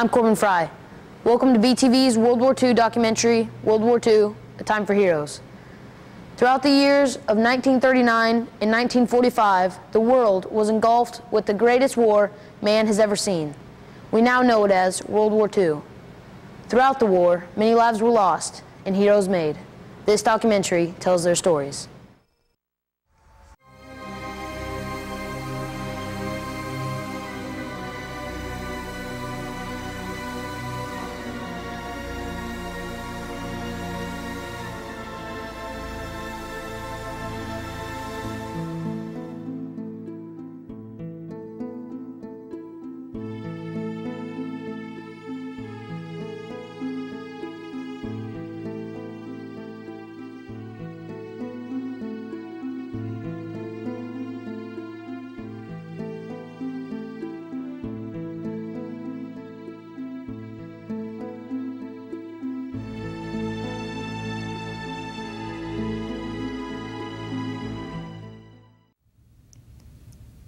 I'm Corbin Fry. Welcome to BTV's World War II documentary, World War II, A Time for Heroes. Throughout the years of 1939 and 1945, the world was engulfed with the greatest war man has ever seen. We now know it as World War II. Throughout the war, many lives were lost and heroes made. This documentary tells their stories.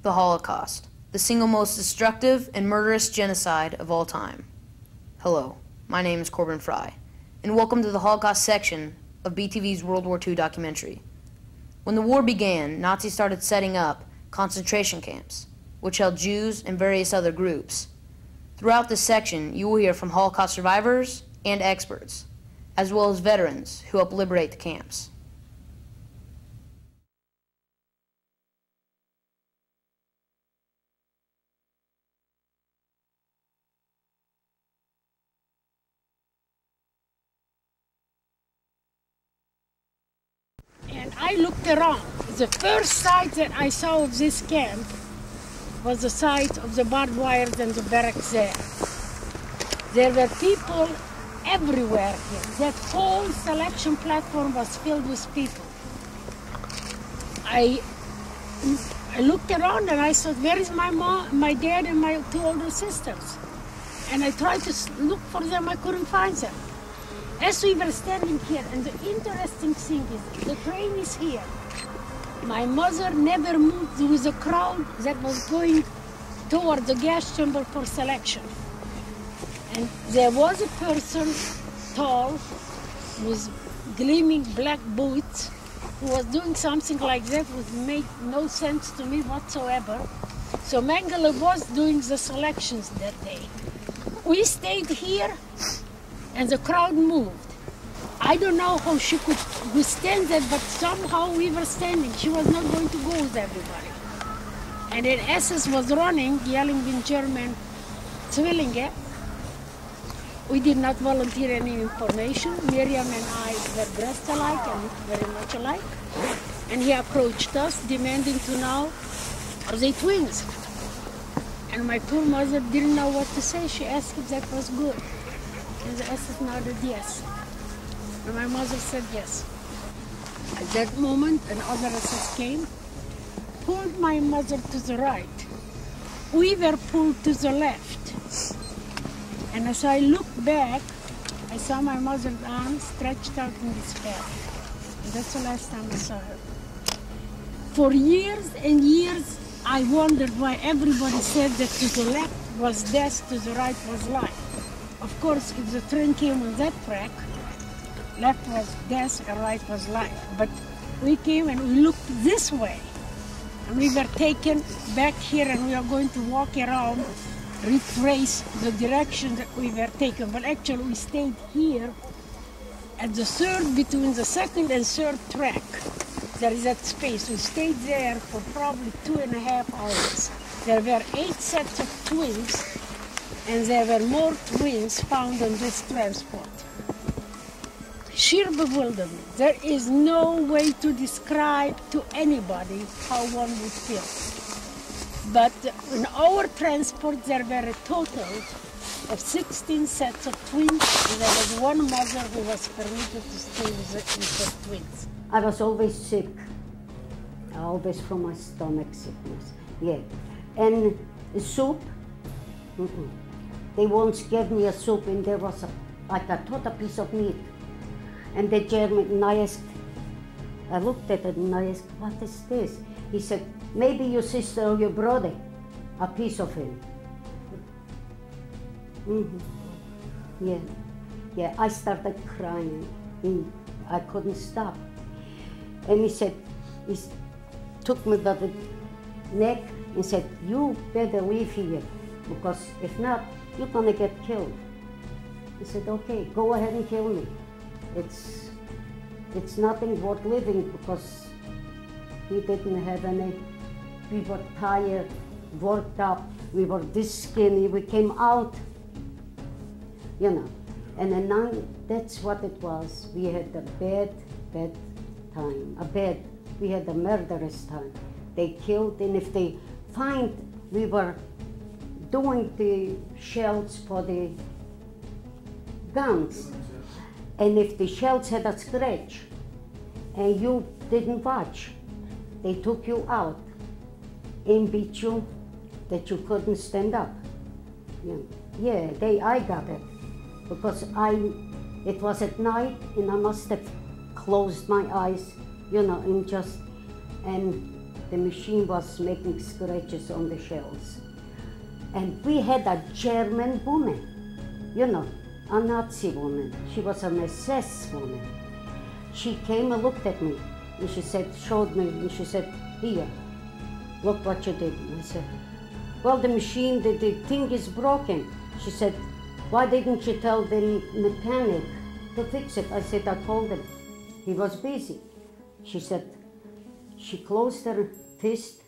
The Holocaust, the single most destructive and murderous genocide of all time. Hello, my name is Corbin Fry, and welcome to the Holocaust section of BTV's World War II documentary. When the war began, Nazis started setting up concentration camps, which held Jews and various other groups. Throughout this section, you will hear from Holocaust survivors and experts, as well as veterans who helped liberate the camps. And I looked around. The first sight that I saw of this camp was the sight of the barbed wire and the barracks there. There were people everywhere here. That whole selection platform was filled with people. I I looked around and I thought, where is my mom, my dad, and my two older sisters? And I tried to look for them. I couldn't find them. As we were standing here, and the interesting thing is, the train is here. My mother never moved with the crowd that was going toward the gas chamber for selection. And there was a person, tall, with gleaming black boots, who was doing something like that which made no sense to me whatsoever. So Mengele was doing the selections that day. We stayed here and the crowd moved. I don't know how she could withstand that, but somehow we were standing. She was not going to go with everybody. And then SS was running, yelling in German, Zwillinge. Eh? We did not volunteer any information. Miriam and I were dressed alike and very much alike. And he approached us, demanding to know, are they twins? And my poor mother didn't know what to say. She asked if that was good. And the SS nodded yes. And my mother said yes. At that moment, another SS came, pulled my mother to the right. We were pulled to the left. And as I looked back, I saw my mother's arms stretched out in despair. And that's the last time I saw her. For years and years, I wondered why everybody said that to the left was death, to the right was life. Of course, if the train came on that track, left was death and right was life. But we came and we looked this way. And we were taken back here and we are going to walk around, retrace the direction that we were taken. But actually we stayed here at the third, between the second and third track. There is that space. We stayed there for probably two and a half hours. There were eight sets of twins and there were more twins found on this transport. Sheer bewilderment. There is no way to describe to anybody how one would feel. But in our transport, there were a total of 16 sets of twins, and there was one mother who was permitted to stay with the, her twins. I was always sick. Always from my stomach sickness. Yeah. And soup. Mm-mm. They once gave me a soup and there was a, like a total piece of meat. And the German, and I asked, I looked at it and I asked, what is this? He said, maybe your sister or your brother, a piece of him. Mm-hmm. Yeah, yeah. I started crying. And I couldn't stop. And he said, he took me by the neck and said, "You better leave here, because if not, you're gonna get killed." He said, "Okay, go ahead and kill me. It's it's nothing worth living because we didn't have any. We were tired, worked up. We were this skinny. We came out, you know. And then that's what it was. We had a bad, bad time. A bad. We had a murderous time. They killed, and if they find we were doing the shells for the guns, and if the shells had a scratch, and you didn't watch, they took you out and beat you that you couldn't stand up. Yeah, yeah they, I got it because I, it was at night and I must have closed my eyes, you know, and just, and the machine was making scratches on the shells. And we had a German woman, you know, a Nazi woman. She was an SS woman. She came and looked at me and she said, showed me, and she said, here, look what you did. And I said, well, the machine, the, the thing is broken. She said, why didn't you tell the mechanic to fix it? I said, I told him. He was busy. She said, she closed her fist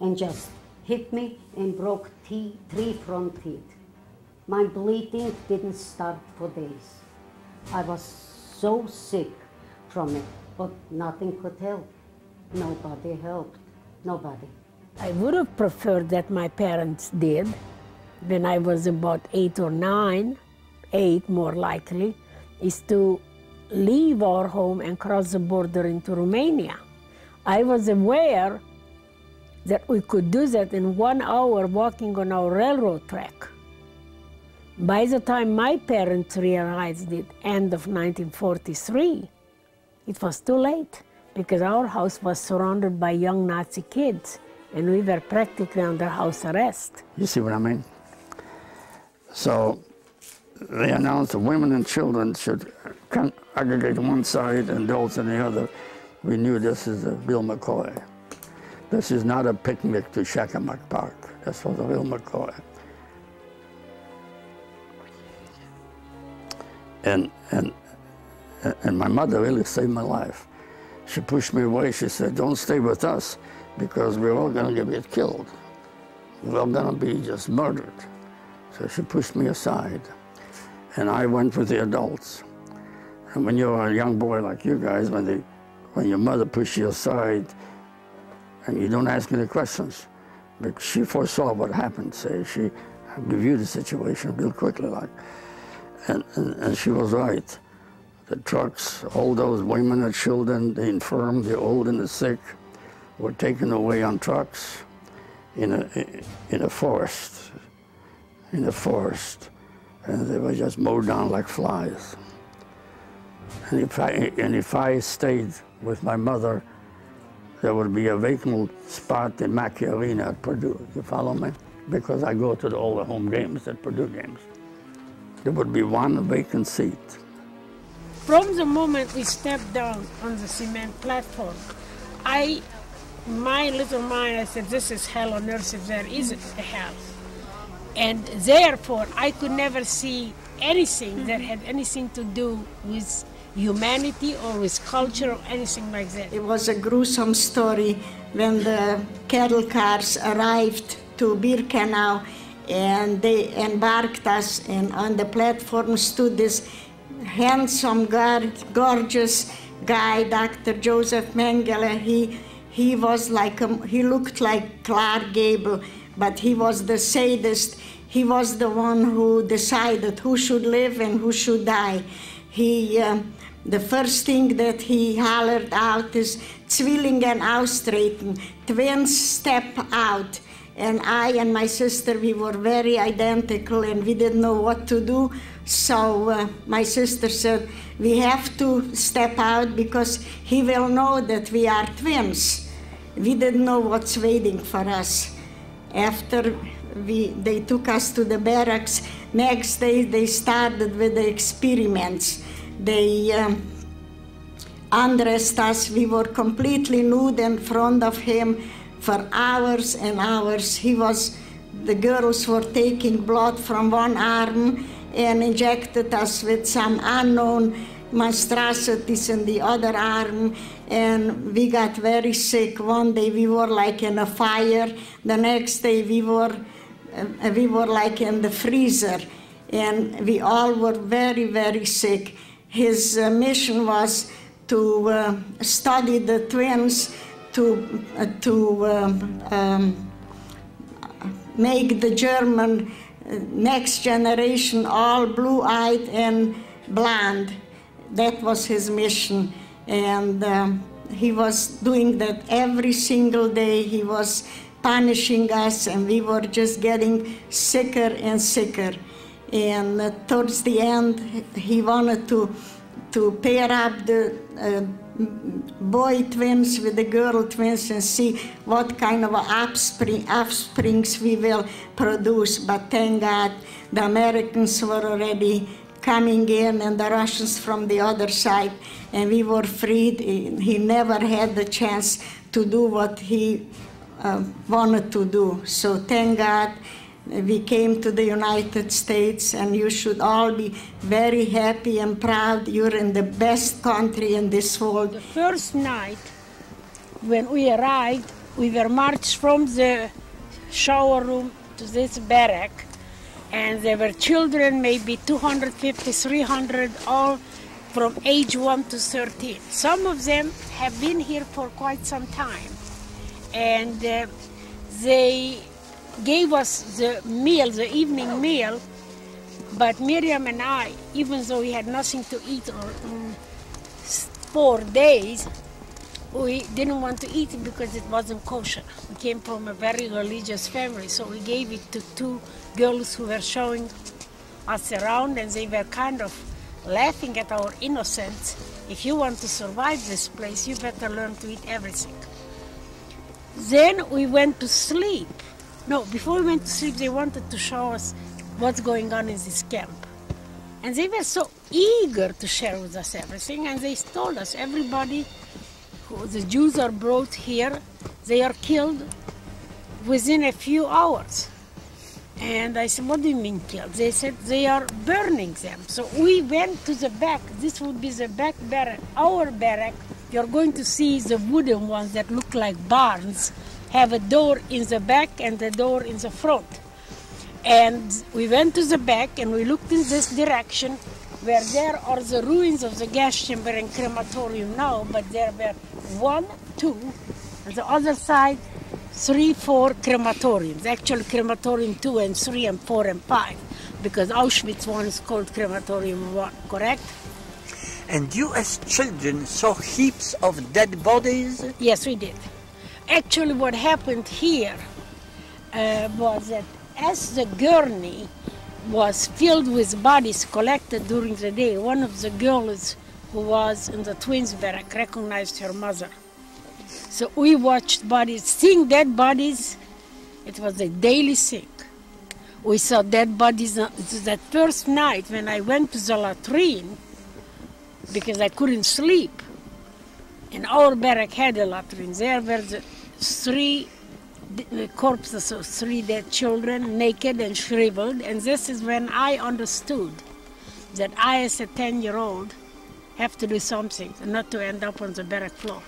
and just hit me and broke three front teeth. My bleeding didn't start for days. I was so sick from it, but nothing could help. Nobody helped. Nobody. I would have preferred that my parents did when I was about eight or nine, eight more likely, is to leave our home and cross the border into Romania. I was aware that we could do that in one hour walking on our railroad track. By the time my parents realized it, end of 1943, it was too late because our house was surrounded by young Nazi kids and we were practically under house arrest. You see what I mean? So they announced that women and children should aggregate on one side and adults on the other. We knew this is real McCoy. This is not a picnic to Shakamak Park. This was a real McCoy. And, and, and my mother really saved my life. She pushed me away. She said, don't stay with us because we're all going to get killed. We're all going to be just murdered. So she pushed me aside. And I went with the adults. And when you're a young boy like you guys, when, they, when your mother pushes you aside and you don't ask any questions, but she foresaw what happened, say, she reviewed the situation real quickly, like, and, and, and she was right. The trucks, all those women and children, the infirm, the old and the sick, were taken away on trucks in a, in a forest, in a forest, and they were just mowed down like flies. And if I, and if I stayed with my mother, there would be a vacant spot in Mackey Arena at Purdue. You follow me? Because I go to the, all the home games at Purdue games. There would be one vacant seat. From the moment we stepped down on the cement platform, I, my little mind, I said, this is hell on earth if there is a hell. And therefore, I could never see anything that had anything to do with humanity or with culture or anything like that. It was a gruesome story when the cattle cars arrived to Birkenau and they embarked us and on the platform stood this handsome, gorgeous guy, Dr. Joseph Mengele. He, he was like, a, he looked like Clark Gable, but he was the sadist. He was the one who decided who should live and who should die. He, um, the first thing that he hollered out is Zwillingen austreten, twins step out. And I and my sister, we were very identical and we didn't know what to do. So uh, my sister said, we have to step out because he will know that we are twins. We didn't know what's waiting for us. After we, they took us to the barracks. Next day, they started with the experiments. They um, undressed us. We were completely nude in front of him for hours and hours. He was, the girls were taking blood from one arm and injected us with some unknown monstrosities in the other arm and we got very sick one day we were like in a fire the next day we were uh, we were like in the freezer and we all were very very sick his uh, mission was to uh, study the twins to uh, to um, um, make the german uh, next generation all blue-eyed and blonde that was his mission. And um, he was doing that every single day. He was punishing us, and we were just getting sicker and sicker. And uh, towards the end, he wanted to, to pair up the uh, boy twins with the girl twins and see what kind of offspring, offsprings we will produce. But thank God, the Americans were already coming in and the Russians from the other side, and we were freed. He never had the chance to do what he uh, wanted to do. So thank God we came to the United States, and you should all be very happy and proud. You're in the best country in this world. The first night when we arrived, we were marched from the shower room to this barrack and there were children, maybe 250, 300, all from age 1 to 13. Some of them have been here for quite some time, and uh, they gave us the meal, the evening meal, but Miriam and I, even though we had nothing to eat for four days, we didn't want to eat it because it wasn't kosher. We came from a very religious family, so we gave it to two girls who were showing us around, and they were kind of laughing at our innocence. If you want to survive this place, you better learn to eat everything. Then we went to sleep. No, before we went to sleep, they wanted to show us what's going on in this camp. And they were so eager to share with us everything, and they told us everybody who the Jews are brought here, they are killed within a few hours. And I said, what do you mean killed? They said they are burning them. So we went to the back. This would be the back barrack, our barrack. You're going to see the wooden ones that look like barns, have a door in the back and a door in the front. And we went to the back and we looked in this direction where there are the ruins of the gas chamber and crematorium now, but there were one, two, and the other side three, four crematoriums. Actually, crematorium two and three and four and five, because Auschwitz one is called crematorium one, correct? And you, as children, saw heaps of dead bodies? Yes, we did. Actually, what happened here uh, was that as the gurney was filled with bodies collected during the day, one of the girls who was in the twins barrack recognized her mother. So we watched bodies, seeing dead bodies, it was a daily thing. We saw dead bodies uh, that first night when I went to the latrine because I couldn't sleep. And our barrack had a latrine. There were the three the corpses of three dead children, naked and shriveled. And this is when I understood that I, as a 10 year old, have to do something not to end up on the barrack floor.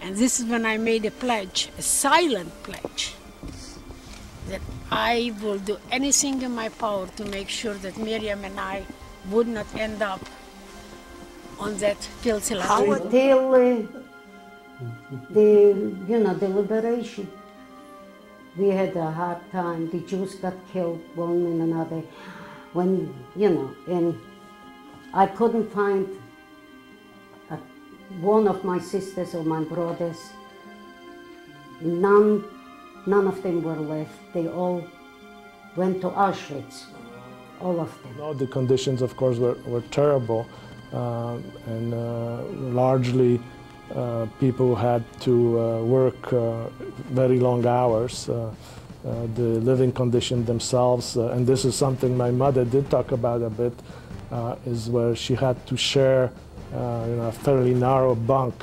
And this is when I made a pledge, a silent pledge, that I will do anything in my power to make sure that Miriam and I would not end up on that filthy Until uh, the, you know, the liberation. We had a hard time. The Jews got killed one and another. When, you know, and I couldn't find one of my sisters or my brothers. None, none of them were left. They all went to Auschwitz, all of them. No, the conditions, of course, were, were terrible, and uh, largely uh, people had to uh, work uh, very long hours. Uh, uh, the living condition themselves. Uh, and this is something my mother did talk about a bit, uh, is where she had to share uh, you know, a fairly narrow bunk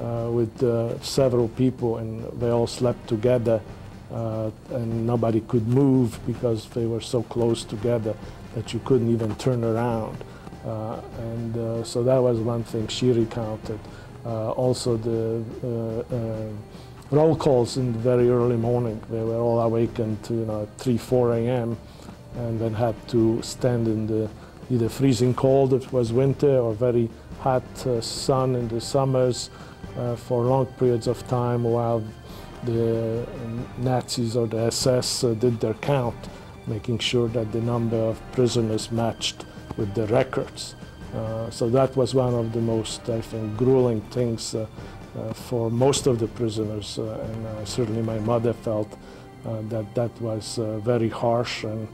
uh, with uh, several people, and they all slept together, and nobody could move because they were so close together that you couldn't even turn around. And so that was one thing she recounted. also, the roll calls in the very early morning. They were all awakened to you know 3, 4 a.m. and then had to stand in the either freezing cold if it was winter or very hot uh, sun in the summers uh, for long periods of time while the Nazis or the SS uh, did their count, making sure that the number of prisoners matched with the records. Uh, so that was one of the most, I think, grueling things uh, uh, for most of the prisoners, uh, and uh, certainly my mother felt that that was very harsh and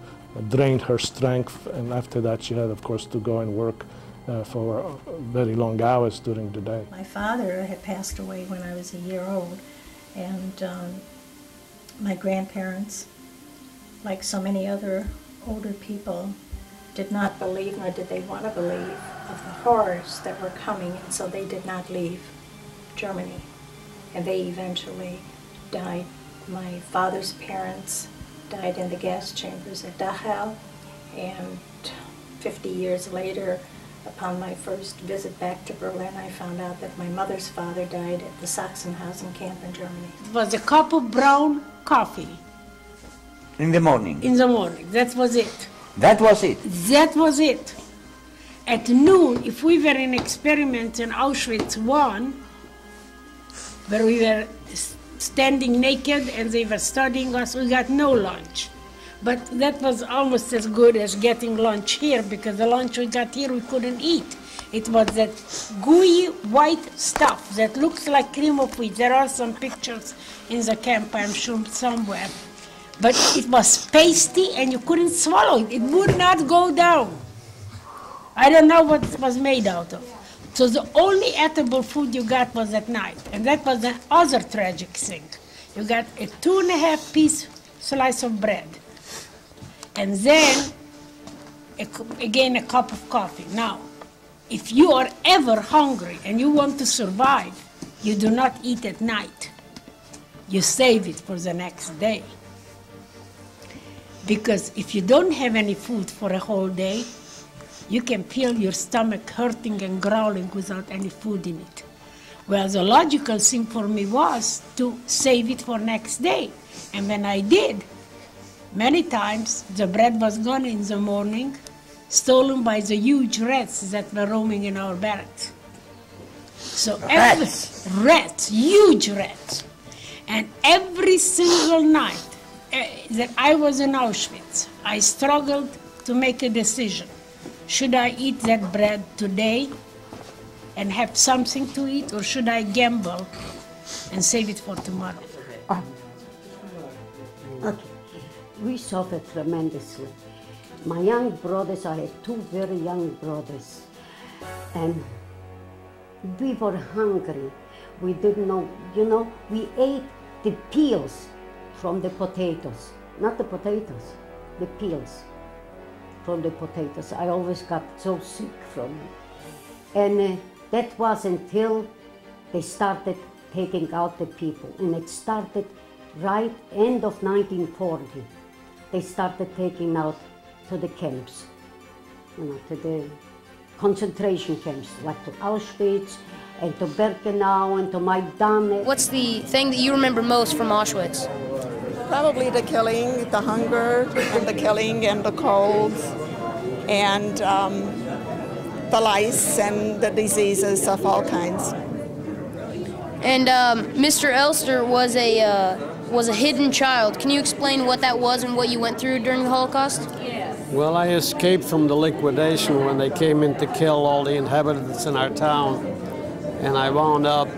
drained her strength. And after that, she had, of course, to go and work uh, for very long hours during the day. My father had passed away when I was a year old, and um, my grandparents, like so many other older people, did not believe, nor did they want to believe, of the horrors that were coming, and so they did not leave. Germany. And they eventually died. My father's parents died in the gas chambers at Dachau. And 50 years later, upon my first visit back to Berlin, I found out that my mother's father died at the Sachsenhausen camp in Germany. It was a cup of brown coffee. In the morning? In the morning. That was it. That was it? That was it. At noon, if we were in experiment in Auschwitz 1, where we were standing naked and they were studying us. We got no lunch. But that was almost as good as getting lunch here because the lunch we got here we couldn't eat. It was that gooey white stuff that looks like cream of wheat. There are some pictures in the camp, I'm sure, somewhere. But it was pasty and you couldn't swallow it. It would not go down. I don't know what it was made out of. So the only edible food you got was at night. And that was the other tragic thing. You got a two and a half piece slice of bread. And then, a, again, a cup of coffee. Now, if you are ever hungry and you want to survive, you do not eat at night. You save it for the next day. Because if you don't have any food for a whole day, you can feel your stomach hurting and growling without any food in it. Well, the logical thing for me was to save it for next day. And when I did, many times the bread was gone in the morning, stolen by the huge rats that were roaming in our barracks. So every rats, rats huge rats. And every single night Uh, that I was in Auschwitz, I struggled to make a decision. Should I eat that bread today and have something to eat, or should I gamble and save it for tomorrow? Oh. Okay. We suffered tremendously. My young brothers, I had two very young brothers, and we were hungry. We didn't know, you know, we ate the peels from the potatoes, not the potatoes, the peels from the potatoes. I always got so sick from it. And uh, that was until they started taking out the people. And it started right end of 1940. They started taking out to the camps, you know, to the concentration camps, like to Auschwitz and to Birkenau and to Maidan. What's the thing that you remember most from Auschwitz? Probably the killing, the hunger, and the killing, and the cold, and um, the lice and the diseases of all kinds. And um, Mr. Elster was a uh, was a hidden child. Can you explain what that was and what you went through during the Holocaust? Well, I escaped from the liquidation when they came in to kill all the inhabitants in our town, and I wound up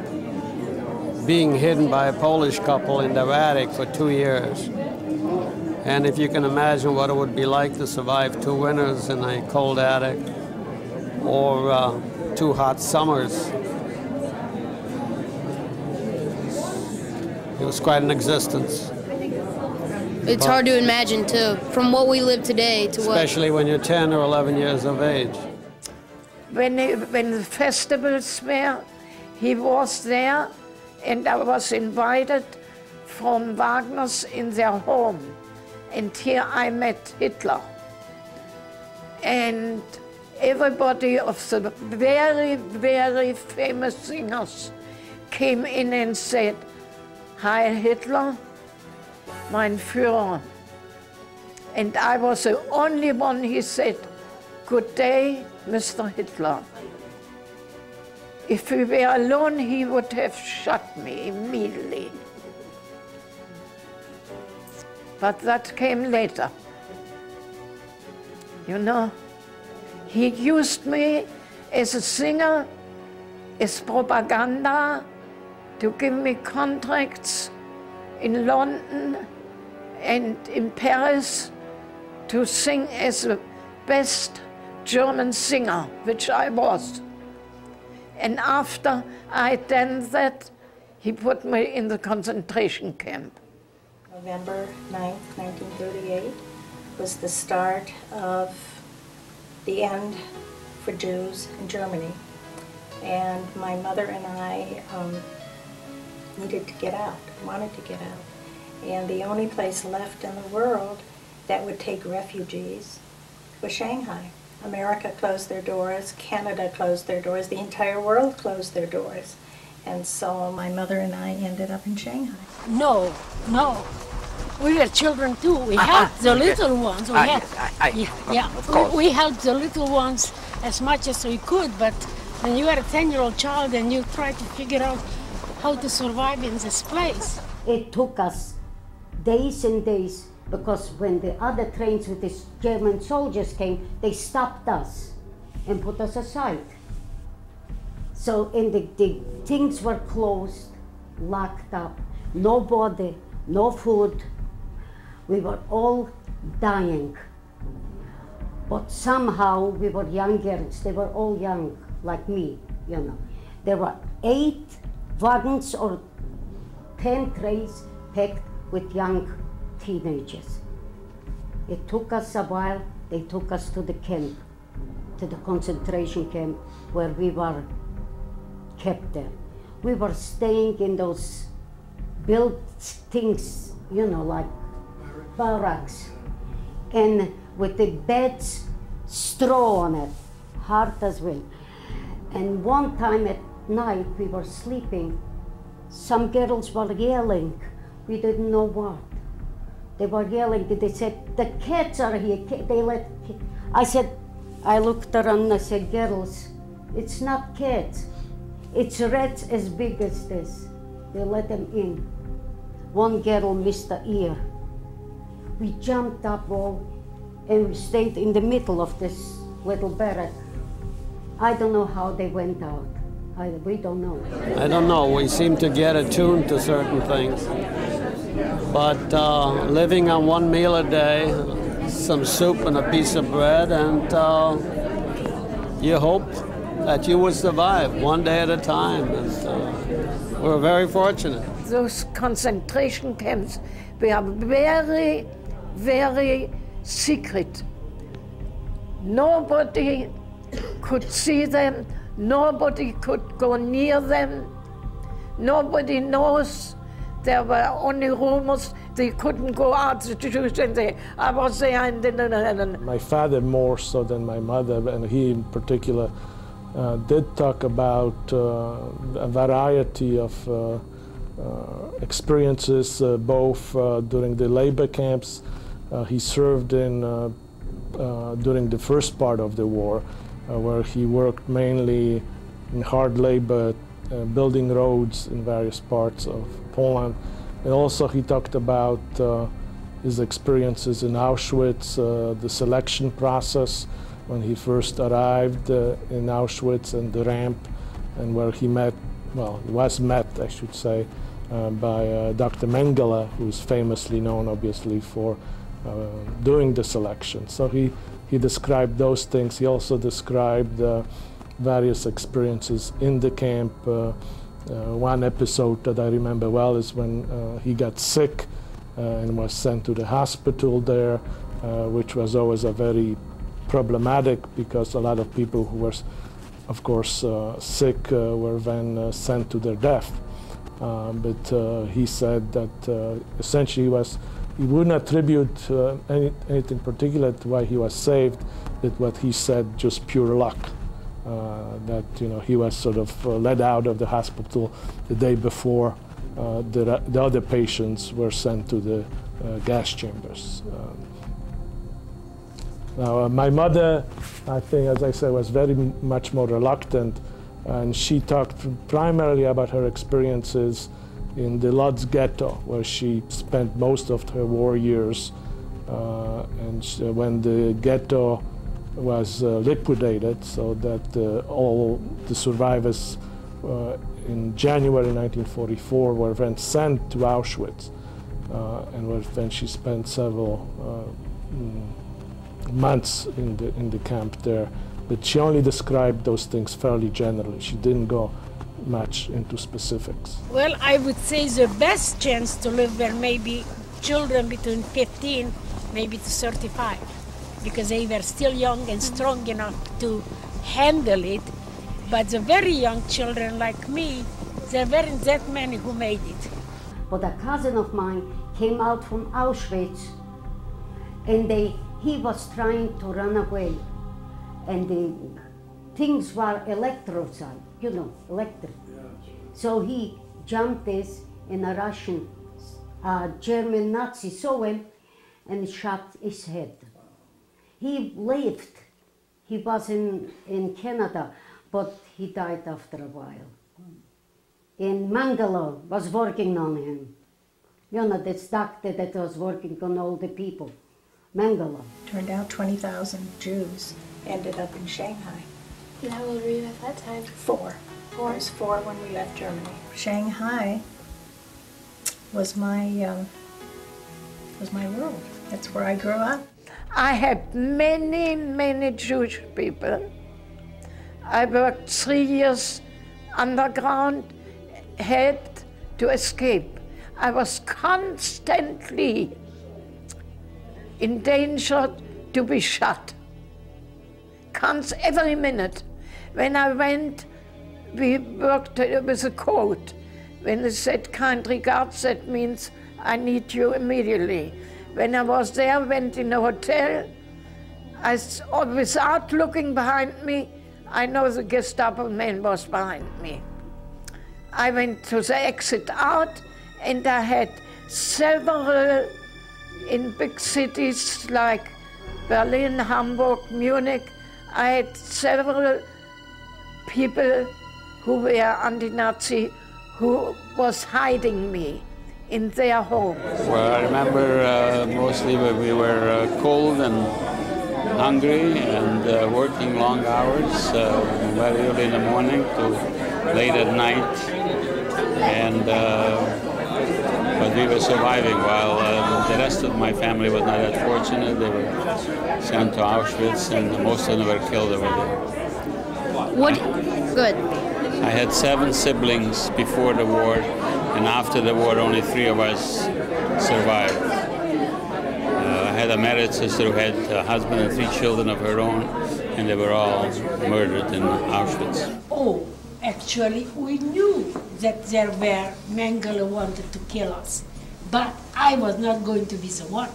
being hidden by a Polish couple in their attic for two years. And if you can imagine what it would be like to survive two winters in a cold attic or uh, two hot summers, it was quite an existence. It's hard to imagine, too, from what we live today to what. Especially when you're 10 or 11 years of age. When, it, when the festivals were, he was there, and I was invited from Wagner's in their home. And here I met Hitler. And everybody of the very, very famous singers came in and said, Hi Hitler, mein Führer. And I was the only one he said, Good day, Mr. Hitler. If we were alone, he would have shot me immediately. But that came later. You know, he used me as a singer, as propaganda, to give me contracts in London and in Paris to sing as the best German singer, which I was. And after I done that, he put me in the concentration camp. November 9th, 1938 was the start of the end for Jews in Germany. And my mother and I um, needed to get out, wanted to get out. And the only place left in the world that would take refugees was Shanghai. America closed their doors, Canada closed their doors, the entire world closed their doors. And so my mother and I ended up in Shanghai. No, no. We were children too. We helped the little ones. We Ah, had, yes, I- I- yeah, of- yeah. of course. We, we helped the little ones as much as we could. But when you were a ten-year-old child and you try to figure out how to survive in this place, It took us days and days because when the other trains with the German soldiers came, they stopped us and put us aside. So, and the, the things were closed, locked up, nobody, no food. We were all dying. But somehow we were young girls, they were all young, like me, you know. There were eight wagons or 10 trays packed with young teenagers. It took us a while, they took us to the camp, to the concentration camp where we were kept there. We were staying in those built things, you know, like barracks, and with the beds, straw on it, hard as well. And one time at night we were sleeping, some girls were yelling. We didn't know what. They were yelling. They said, "The cats are here." They let. I said, I looked around I said, "Girls, it's not cats. It's rats as big as this." They let them in. One girl missed a ear. We jumped up all, and we stayed in the middle of this little barrack. I don't know how they went out. I, we don't know. I don't know. We seem to get attuned to certain things. But uh, living on one meal a day, some soup and a piece of bread, and uh, you hope that you would survive one day at a time. And uh, we're very fortunate. those concentration camps were very, very secret. Nobody could see them, nobody could go near them, nobody knows. There were only rumors. They couldn't go out to Jews and I was there and then. My father more so than my mother, and he in particular uh, did talk about uh, a variety of uh, uh, experiences, uh, both uh, during the labor camps. He served in during the first part of the war, where he worked mainly in hard labor, uh, building roads in various parts of Poland. And also, he talked about uh, his experiences in Auschwitz, uh, the selection process when he first arrived uh, in Auschwitz and the ramp, and where he met, well, he was met, I should say, uh, by uh, Dr. Mengele, who's famously known, obviously, for uh, doing the selection. So he, he described those things. He also described uh, various experiences in the camp. Uh, uh, one episode that I remember well is when he got sick and was sent to the hospital there, which was always a very problematic because a lot of people who were, of course, uh, sick uh, were then uh, sent to their death. but he said that essentially he was he wouldn't attribute any, anything particular to why he was saved, but what he said just pure luck. Uh, that you know he was sort of uh, led out of the hospital the day before uh, the, the other patients were sent to the gas chambers. Um, now, uh, my mother, I think, as I said, was very much more reluctant, and she talked primarily about her experiences in the Lodz ghetto, where she spent most of her war years. Uh, and she, when the ghetto was uh, liquidated, so that uh, all the survivors uh, in January 1944 were then sent to Auschwitz, uh, and where then she spent several. Mm, months in the, in the camp there, but she only described those things fairly generally. She didn't go much into specifics. Well, I would say the best chance to live there maybe children between 15 maybe to 35 because they were still young and mm-hmm. strong enough to handle it. But the very young children like me, there weren't that many who made it. But a cousin of mine came out from Auschwitz and they he was trying to run away and the things were electroside, you know, electric. So he jumped this and a Russian, a German Nazi saw him and shot his head. He lived. He was in, in Canada, but he died after a while. And Mengele was working on him. You know, this doctor that was working on all the people. Mengele. Turned out 20,000 Jews ended up in Shanghai. And how old were you at that time? Four. Four? I was four when we left Germany. Shanghai was my, um, was my world. That's where I grew up. I had many, many Jewish people. I worked three years underground, had to escape. I was constantly in danger to be shot. Comes every minute. When I went, we worked with a code. When they said kind regards, that means I need you immediately. When I was there, went in a hotel, I, without looking behind me, I know the Gestapo man was behind me. I went to the exit out and I had several in big cities like Berlin, Hamburg, Munich, I had several people who were anti-Nazi who was hiding me in their home. Well, I remember uh, mostly when we were uh, cold and hungry and uh, working long hours, uh, very early in the morning to late at night. And uh, but we were surviving while um, the rest of my family was not that fortunate. They were sent to Auschwitz and most of them were killed over there. What? Good. I had seven siblings before the war, and after the war, only three of us survived. Uh, I had a married sister who had a husband and three children of her own, and they were all murdered in Auschwitz. Oh, actually, we knew that there were Mengele wanted to kill us. But I was not going to be the one.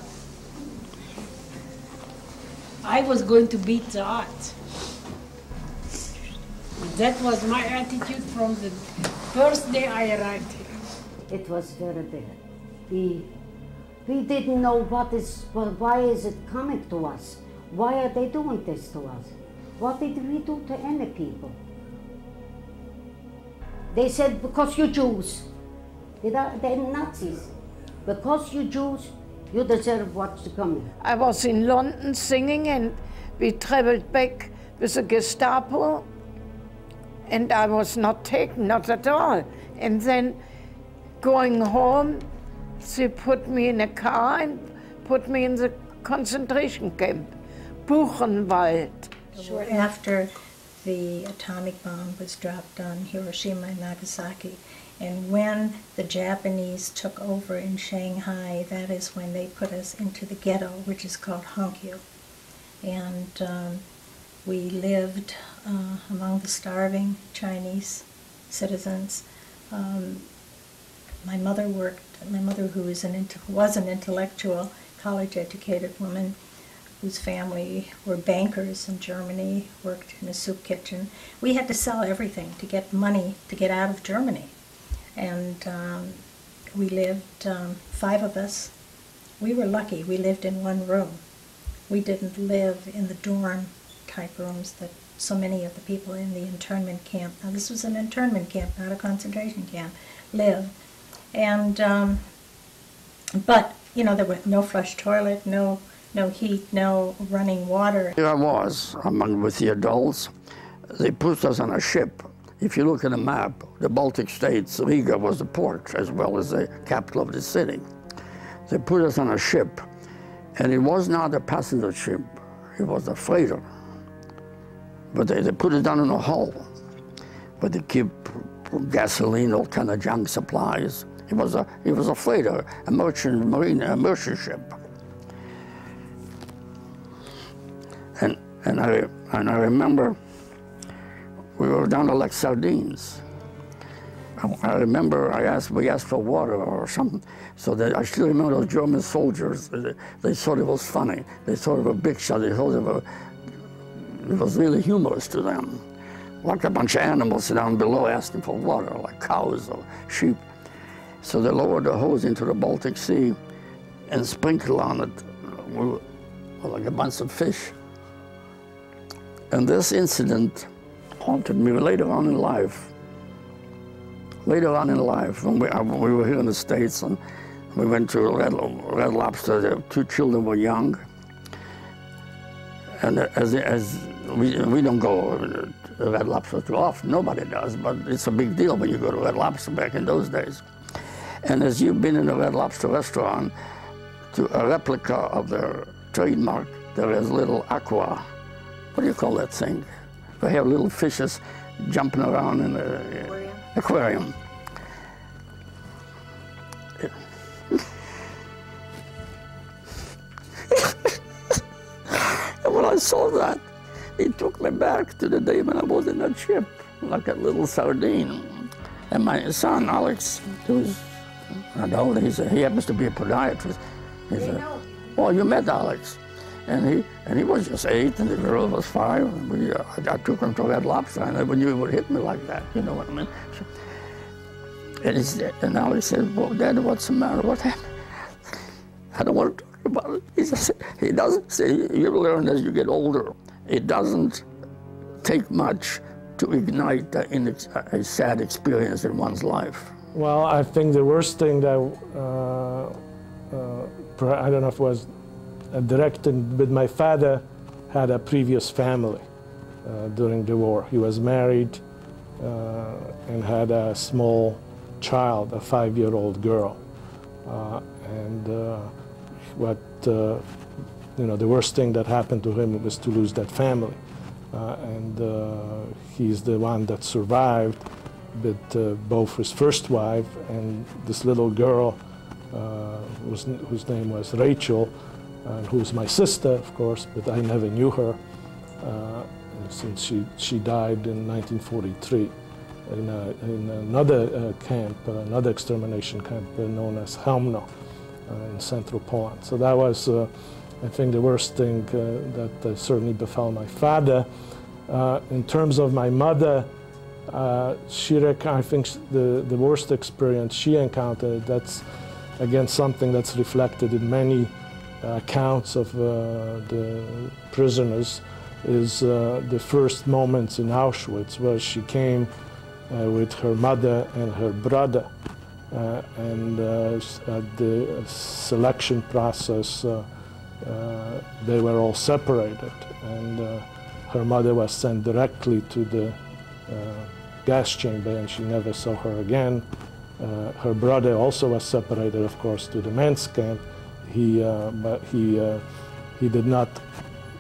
I was going to beat the odds. That was my attitude from the first day I arrived here. It was very bad. We, we didn't know what is, why is it coming to us? Why are they doing this to us? What did we do to any people? They said, because you Jews. They're Nazis. Because you Jews, you deserve what's coming. I was in London singing and we traveled back with the Gestapo and I was not taken, not at all. And then going home, they put me in a car and put me in the concentration camp, Buchenwald. Short after the atomic bomb was dropped on Hiroshima and Nagasaki, And when the Japanese took over in Shanghai, that is when they put us into the ghetto, which is called Hongkew. And um, we lived uh, among the starving Chinese citizens. Um, my mother worked, my mother who is an, was an intellectual, college-educated woman, whose family were bankers in Germany, worked in a soup kitchen. We had to sell everything to get money to get out of Germany. And um, we lived, um, five of us. We were lucky. We lived in one room. We didn't live in the dorm type rooms that so many of the people in the internment camp, now this was an internment camp, not a concentration camp, live. And, um, but, you know, there was no flush toilet, no no heat, no running water. Here I was among with the adults. They put us on a ship. If you look at a map, the Baltic states, Riga was the port as well as the capital of the city. They put us on a ship, and it was not a passenger ship, it was a freighter. But they, they put it down in a hull, but they keep gasoline, all kind of junk supplies. It was a, it was a freighter, a merchant marine, a merchant ship. And, and, I, and I remember we were down to like sardines. I, remember I asked, we asked for water or something. So that I still remember those German soldiers, they, they thought it was funny. They thought it was a big shot. They thought it was, it was really humorous to them. Like a bunch of animals down below asking for water, like cows or sheep. So they lowered the hose into the Baltic Sea and sprinkled on it like a bunch of fish. And this incident haunted me later on in life. Later on in life, when we, uh, when we were here in the States and we went to Red, Red Lobster, the two children were young. And as, as we, we don't go to Red Lobster too often, nobody does, but it's a big deal when you go to Red Lobster back in those days. And as you've been in a Red Lobster restaurant, to a replica of their trademark, there is little aqua what do you call that thing? They have little fishes jumping around in the aquarium. and when I saw that, it took me back to the day when I was in that ship, like a little sardine. And my son, Alex, who's adult, he's a, he happens to be a podiatrist. He's a, well, you met Alex. And he, and he was just eight, and the girl was five. And we, uh, I, took him to Red Lobster, and I never knew he would hit me like that. You know what I mean? So, and, he said, and he said, well, Dad, what's the matter? What happened? I don't want to talk about it. He, says, he doesn't say, you learn as you get older. It doesn't take much to ignite a, a sad experience in one's life. Well, I think the worst thing that, uh, uh, I don't know if it was directed with my father had a previous family uh, during the war. He was married uh, and had a small child, a five-year-old girl. Uh, and uh, what, uh, you know, the worst thing that happened to him was to lose that family. Uh, and he's the one that survived with both his first wife and this little girl whose, whose name was Rachel, and was my sister, of course, but I never knew her uh, since she, she died in 1943 in, a, in another uh, camp, uh, another extermination camp uh, known as Chełmno uh, in central Poland. So that was, uh, I think, the worst thing that certainly befell my father. in terms of my mother, uh, she, I think the, the worst experience she encountered, that's again something that's reflected in many accounts of uh, the prisoners is uh, the first moments in Auschwitz where she came uh, with her mother and her brother. Uh, and uh, at the selection process, uh, they were all separated. And her mother was sent directly to the gas chamber and she never saw her again. her brother also was separated, of course, to the men's camp he, uh, but he, uh, he did not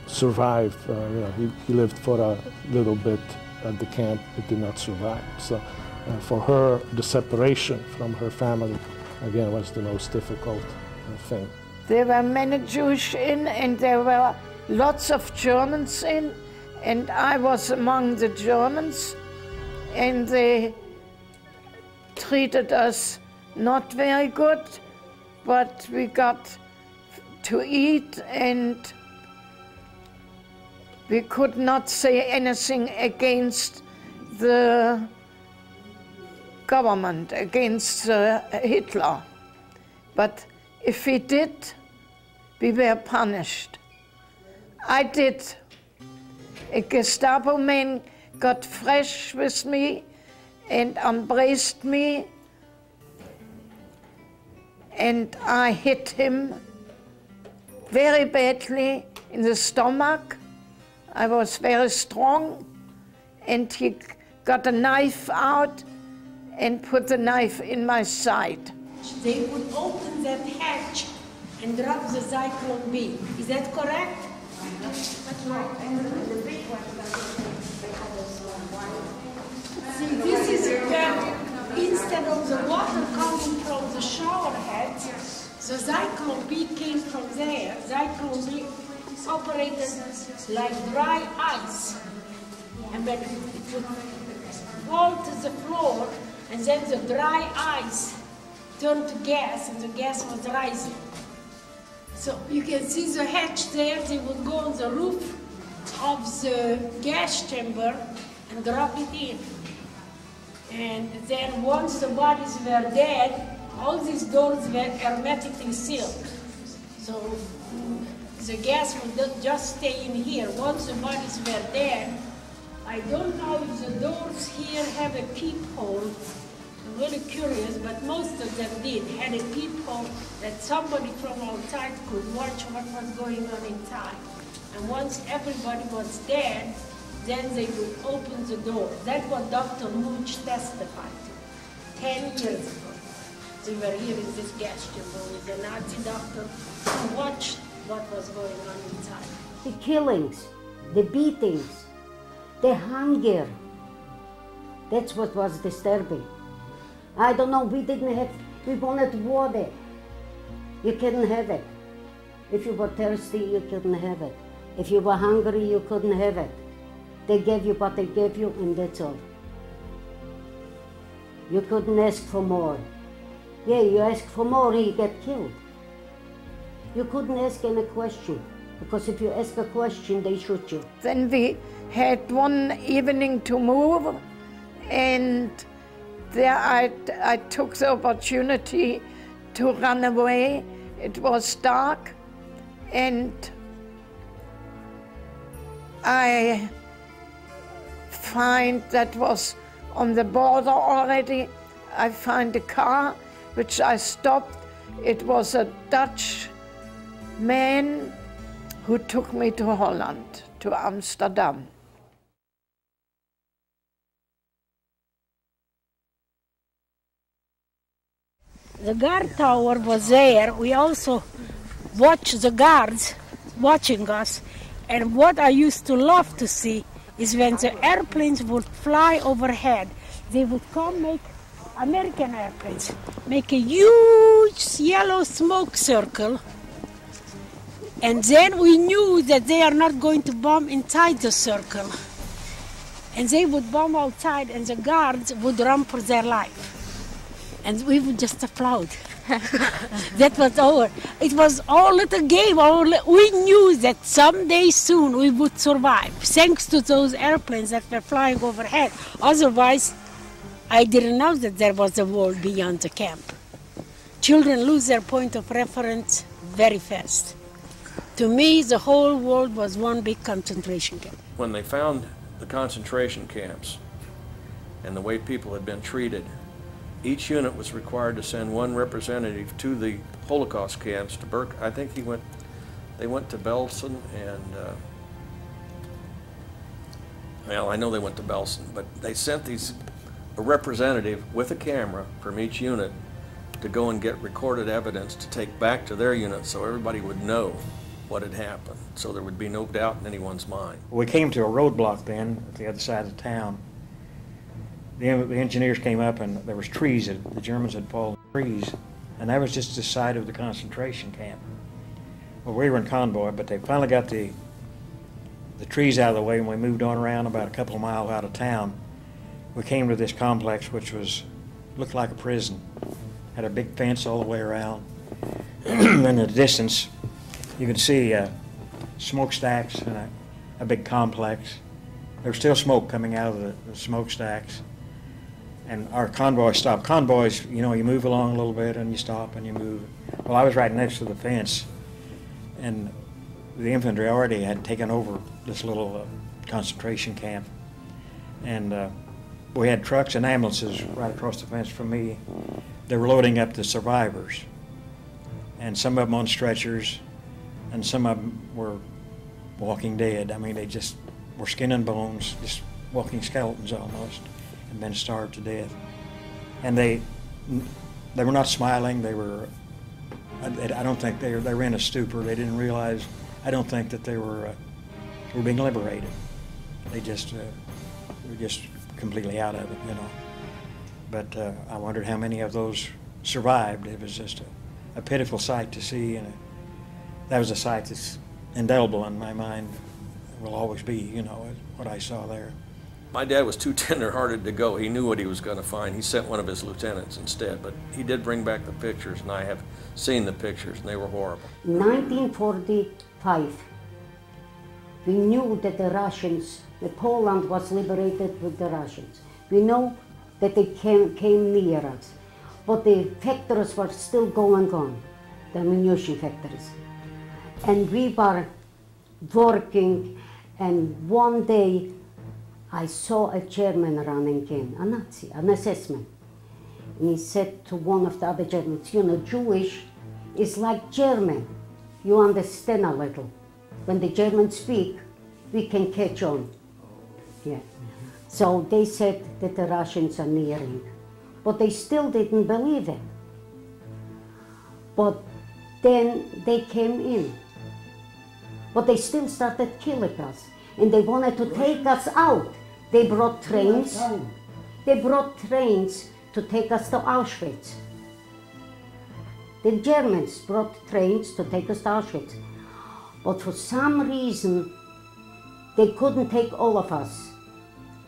survive. Uh, you know, he, he lived for a little bit at the camp, but did not survive. So uh, for her, the separation from her family, again, was the most difficult uh, thing. There were many Jews in, and there were lots of Germans in, and I was among the Germans, and they treated us not very good, but we got to eat and we could not say anything against the government, against uh, Hitler. But if we did, we were punished. I did. A Gestapo man got fresh with me and embraced me, and I hit him very badly in the stomach. I was very strong, and he got a knife out and put the knife in my side. They would open that hatch and drop the Zyklon B. Is that correct? That's right. And the big one. See, this is where instead of the water coming from the shower head, the Zyklon B came from there. Zyklon B operated like dry ice. And when it would fall to the floor, and then the dry ice turned to gas, and the gas was rising. So you can see the hatch there, they would go on the roof of the gas chamber and drop it in. And then once the bodies were dead, all these doors were hermetically sealed. So mm, the gas would just stay in here. Once the bodies were dead, I don't know if the doors here have a peephole. Really curious, but most of them did, had a peephole that somebody from outside could watch what was going on inside. And once everybody was dead, then they would open the door. That's what Dr. Munch testified to 10 years ago. They were here in this chamber with the Nazi doctor who watched what was going on inside. The killings, the beatings, the hunger. That's what was disturbing. I don't know, we didn't have, we wanted water. You couldn't have it. If you were thirsty, you couldn't have it. If you were hungry, you couldn't have it. They gave you what they gave you, and that's all. You couldn't ask for more. Yeah, you ask for more, you get killed. You couldn't ask any question, because if you ask a question, they shoot you. Then we had one evening to move, and there I, I took the opportunity to run away. It was dark, and I find that was on the border already. I find a car which I stopped. It was a Dutch man who took me to Holland, to Amsterdam. The guard tower was there. We also watched the guards watching us. And what I used to love to see is when the airplanes would fly overhead, they would come make American airplanes make a huge yellow smoke circle. And then we knew that they are not going to bomb inside the circle. And they would bomb outside, and the guards would run for their life and we would just applaud. that was our. It was all little game. All, we knew that someday soon we would survive, thanks to those airplanes that were flying overhead. Otherwise, I didn't know that there was a world beyond the camp. Children lose their point of reference very fast. To me, the whole world was one big concentration camp. When they found the concentration camps and the way people had been treated, each unit was required to send one representative to the Holocaust camps to Burke. I think he went, they went to Belsen and, uh, well, I know they went to Belsen, but they sent these, a representative with a camera from each unit to go and get recorded evidence to take back to their unit so everybody would know what had happened, so there would be no doubt in anyone's mind. We came to a roadblock then at the other side of town, the, the engineers came up and there was trees, that the Germans had fallen trees, and that was just the site of the concentration camp. Well, we were in convoy, but they finally got the, the trees out of the way and we moved on around about a couple of miles out of town. We came to this complex which was, looked like a prison. Had a big fence all the way around. in the distance, you could see uh, smokestacks and a, a big complex. There was still smoke coming out of the, the smokestacks. And our convoy stopped. Convoys, you know, you move along a little bit and you stop and you move. Well, I was right next to the fence, and the infantry already had taken over this little uh, concentration camp. And uh, we had trucks and ambulances right across the fence from me. They were loading up the survivors, and some of them on stretchers, and some of them were walking dead. I mean, they just were skin and bones, just walking skeletons almost, and been starved to death. And they, they were not smiling. They were. I, I don't think they were. They were in a stupor. They didn't realize. I don't think that they were. Uh, were being liberated. They just uh, were just completely out of it, you know. But uh, I wondered how many of those survived. It was just a, a pitiful sight to see, and a, that was a sight that's indelible in my mind. Will always be, you know, what I saw there. My dad was too tender-hearted to go. He knew what he was going to find. He sent one of his lieutenants instead, but he did bring back the pictures, and I have seen the pictures, and they were horrible. 1945, we knew that the Russians, that Poland was liberated with the Russians. We know that they came, came near us, but the factories were still going on, the ammunition factories. And we were working, and one day I saw a German running in, a Nazi, an assessment. And he said to one of the other Germans, you know, Jewish is like German. You understand a little. When the Germans speak, we can catch on. Yeah. So they said that the Russians are nearing. But they still didn't believe it. But then they came in. But they still started killing us. And they wanted to take us out. They brought trains. They brought trains to take us to Auschwitz. The Germans brought trains to take us to Auschwitz. But for some reason, they couldn't take all of us.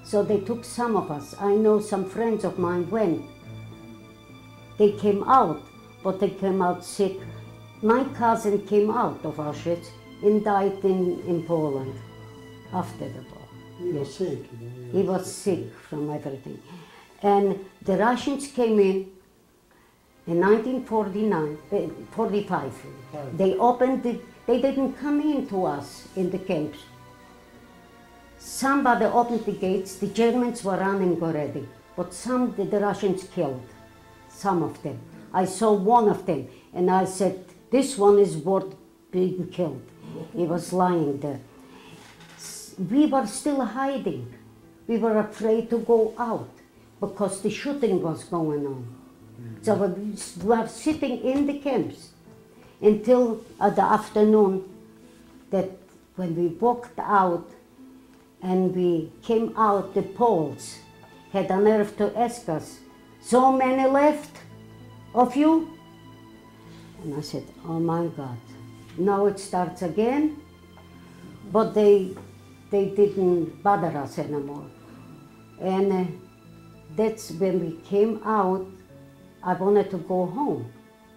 So they took some of us. I know some friends of mine went. They came out, but they came out sick. My cousin came out of Auschwitz and died in, in Poland after the war. He was sick. He was sick from everything. And the Russians came in in 1949, eh, 45. They opened the, they didn't come in to us in the camps. Somebody opened the gates, the Germans were running already, but some the, the Russians killed, some of them. I saw one of them and I said, this one is worth being killed. He was lying there. We were still hiding. We were afraid to go out because the shooting was going on. So we were sitting in the camps until uh, the afternoon that when we walked out and we came out, the Poles had a nerve to ask us, so many left of you? And I said, oh my God, now it starts again. But they, they didn't bother us anymore. And uh, that's when we came out, I wanted to go home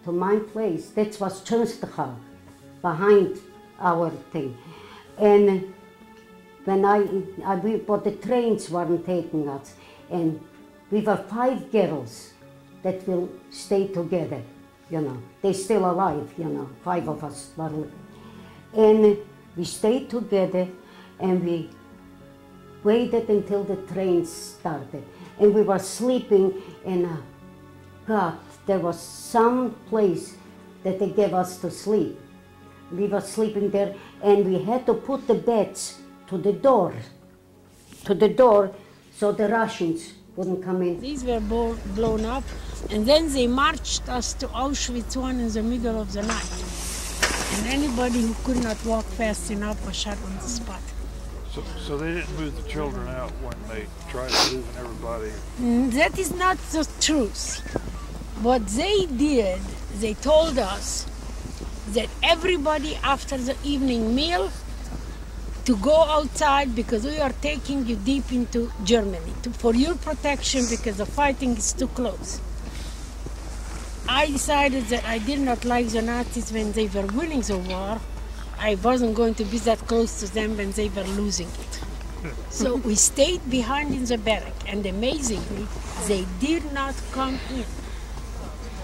to my place. That was Częstochowa, behind our thing. And when I, I we, but the trains weren't taking us, and we were five girls that will stay together, you know. They're still alive, you know, five of us. And we stayed together, and we waited until the train started. And we were sleeping in a, God, there was some place that they gave us to sleep. We were sleeping there, and we had to put the beds to the door, to the door, so the Russians wouldn't come in. These were blown up, and then they marched us to Auschwitz one in the middle of the night. And anybody who could not walk fast enough was shot on the spot. So, so they didn't move the children out when they tried moving everybody. Mm, That is not the truth. What they did, they told us that everybody after the evening meal to go outside because we are taking you deep into Germany to, for your protection because the fighting is too close. I decided that I did not like the Nazis when they were winning the war. I wasn't going to be that close to them when they were losing it. So we stayed behind in the barrack, and amazingly, they did not come in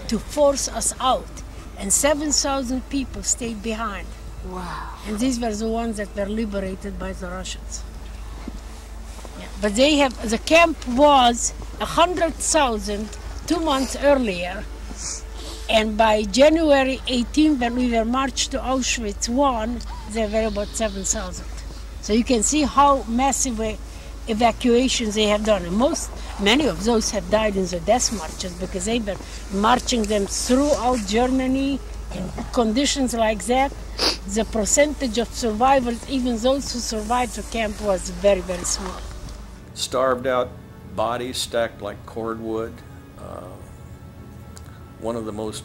to force us out. And 7,000 people stayed behind. Wow. And these were the ones that were liberated by the Russians. Yeah. But they have, the camp was 100,000 two months earlier. And by January 18, when we were marched to Auschwitz I, there were about 7,000. So you can see how massive evacuations they have done. And most, many of those have died in the death marches because they were marching them throughout Germany in conditions like that. The percentage of survivors, even those who survived the camp, was very, very small. Starved out bodies stacked like cordwood. Uh, one of the most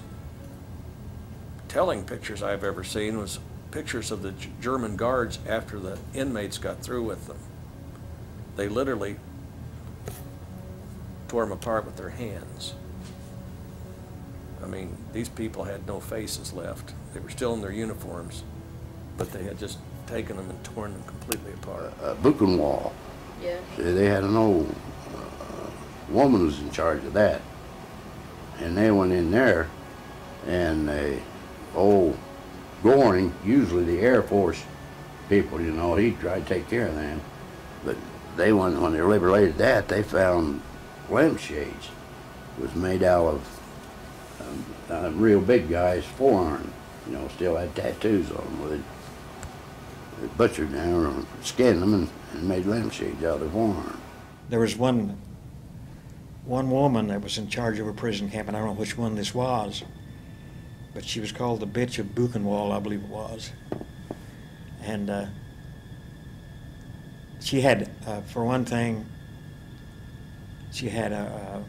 telling pictures I've ever seen was pictures of the German guards after the inmates got through with them. They literally tore them apart with their hands. I mean, these people had no faces left. They were still in their uniforms, but they had just taken them and torn them completely apart. uh, Buchenwald. Yeah. They had an old uh, woman who was in charge of that. And they went in there, and they, old Goring, usually the Air Force people, you know, he tried to take care of them. But they went, when they liberated that, they found lampshades. It was made out of um, a real big guy's forearm. You know, still had tattoos on them. Well, they, they butchered them or skinned them and, and made lampshades out of their forearm. There was one, one woman that was in charge of a prison camp, and I don't know which one this was, but she was called the Bitch of Buchenwald, I believe it was. And uh, she had, uh, for one thing, she had a,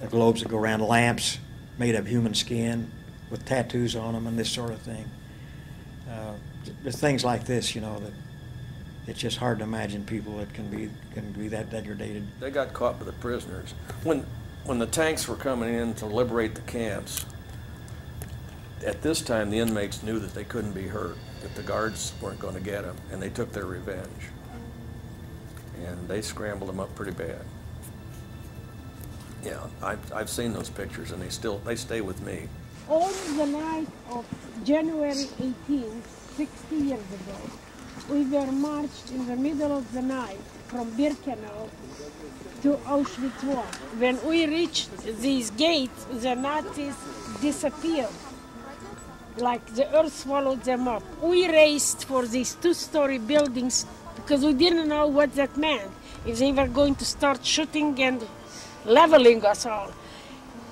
a, a globes that go around lamps made of human skin with tattoos on them and this sort of thing. Uh, things like this, you know, that it's just hard to imagine people that can be can be that degraded. They got caught by the prisoners. When, when the tanks were coming in to liberate the camps, at this time the inmates knew that they couldn't be hurt, that the guards weren't going to get them, and they took their revenge. And they scrambled them up pretty bad. Yeah, I've, I've seen those pictures, and they still they stay with me. On the night of January 18, 60 years ago, we were marched in the middle of the night from Birkenau to Auschwitz I. When we reached these gates, the Nazis disappeared, like the earth swallowed them up. We raced for these two-story buildings because we didn't know what that meant, if they were going to start shooting and leveling us all.